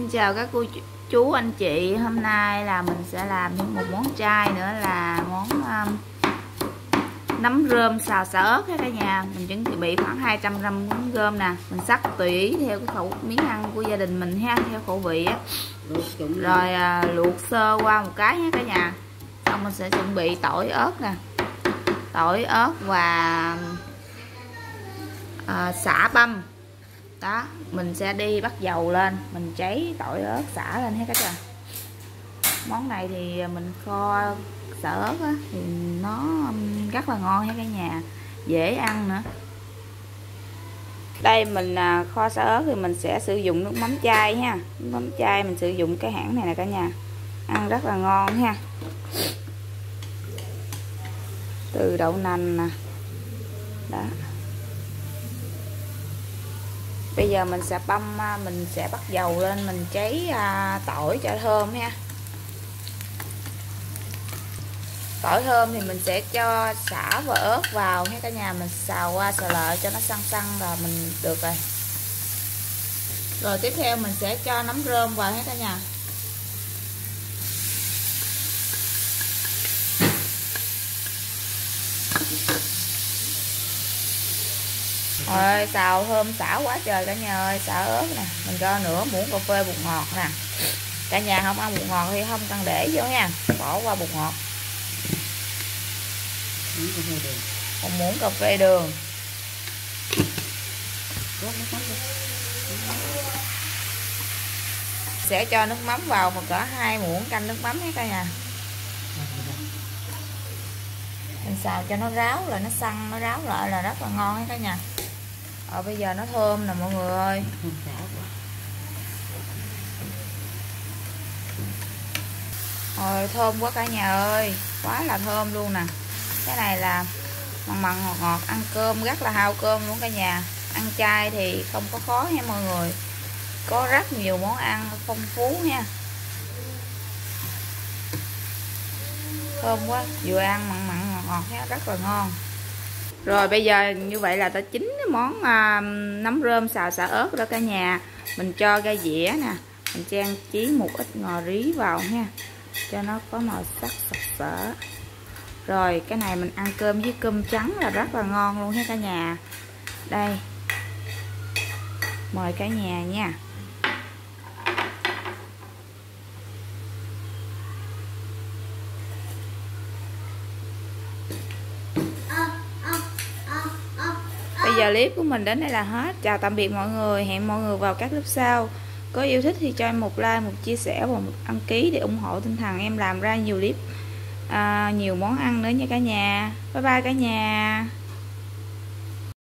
Xin chào các cô chú anh chị. Hôm nay là mình sẽ làm thêm một món chay nữa là món um, nấm rơm xào xả ớt hết cả nhà mình chuẩn bị khoảng 200 gram nấm rơm nè. Mình sắc tùy ý theo cái khẩu miếng ăn của gia đình mình ha theo khẩu vị á. Rồi. À, luộc sơ qua một cái ha cả nhà xong mình sẽ chuẩn bị tỏi ớt nè. Tỏi ớt và à, xả băm đó mình sẽ đi bắt dầu lên mình cháy tỏi ớt xả lên hết các bạn món này thì mình kho xả ớt á, thì nó rất là ngon hết cả nhà dễ ăn nữa. Đây mình à, kho xả ớt thì mình sẽ sử dụng nước mắm chai ha. Nước mắm chai mình sử dụng cái hãng này nè cả nhà ăn rất là ngon ha từ đậu nành nè. Đó bây giờ mình sẽ băm à, mình sẽ bắt dầu lên mình cháy à, tỏi cho thơm ha. Tỏi thơm thì mình sẽ cho xả và ớt vào ha cả nhà. Mình xào qua xào lại cho nó săn săn là mình được rồi. Rồi tiếp theo mình sẽ cho nấm rơm vào hết cả nhà. Rồi xào thơm xả quá trời cả nhà ơi xả ớt nè mình cho nửa muỗng cà phê bột ngọt nè. Cả nhà không ăn bột ngọt thì không cần để vô nha bỏ qua bột ngọt. Một muỗng cà phê đường. Sẽ cho nước mắm vào một cỡ hai muỗng canh nước mắm hết cả nhà. Mình xào cho nó ráo là nó săn nó ráo lại là rất là ngon hết cả nhà ờ bây giờ nó thơm nè, mọi người ơi. Rồi thơm quá cả nhà ơi. Quá là thơm luôn nè. Cái này là mặn mặn, ngọt ngọt, Ăn cơm rất là hao cơm luôn cả nhà. Ăn chay thì không có khó nha mọi người. Có rất nhiều món ăn phong phú nha. Thơm quá. Vừa ăn mặn mặn, ngọt ngọt nha, Rất là ngon rồi bây giờ như vậy là ta chín cái món à, nấm rơm xào xả ớt đó cả nhà. Mình cho ra dĩa nè mình trang trí một ít ngò rí vào nha cho nó có màu sắc sặc sỡ. Rồi cái này mình ăn cơm với cơm trắng là rất là ngon luôn ha cả nhà. Đây mời cả nhà nha Bây giờ clip của mình đến đây là hết. Chào tạm biệt mọi người. Hẹn mọi người vào các clip sau. Có yêu thích thì cho em một like, một chia sẻ và một đăng ký để ủng hộ tinh thần em làm ra nhiều clip à, nhiều món ăn nữa nha cả nhà. Bye bye cả nhà.